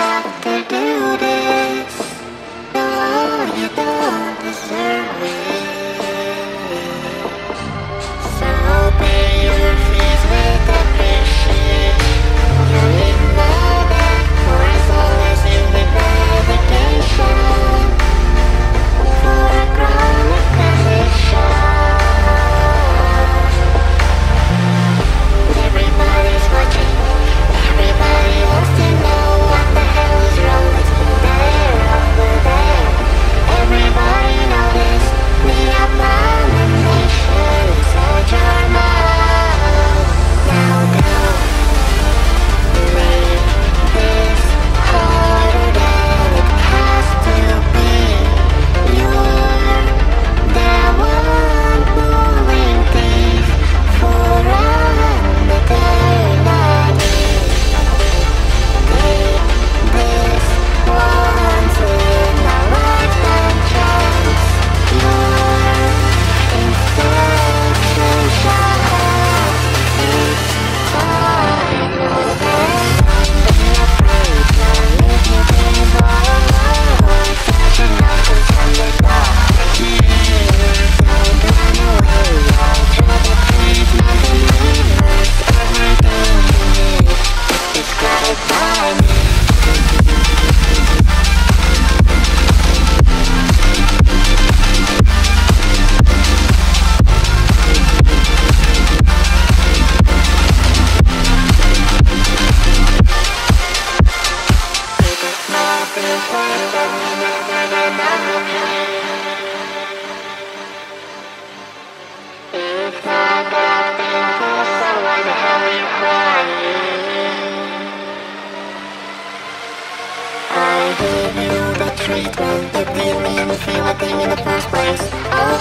Thank you.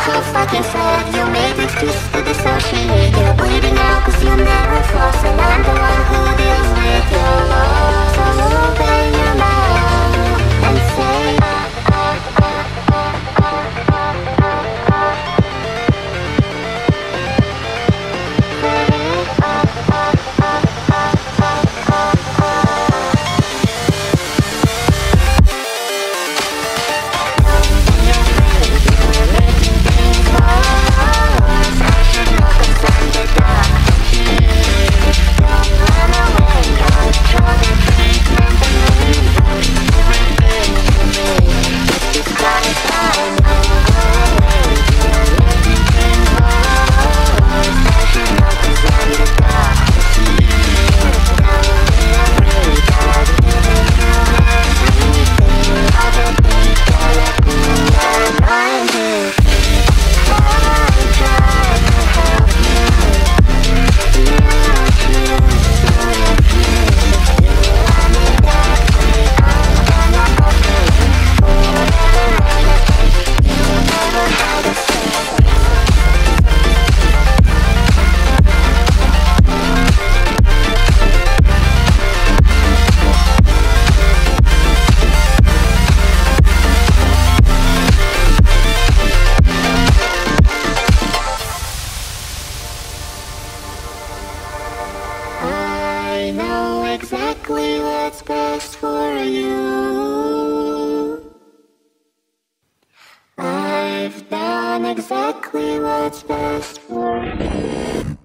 How fucking sad You made excuses to dissociate You're bleeding out cause you never floss And I'm exactly what's best for you. I've done exactly what's best for you.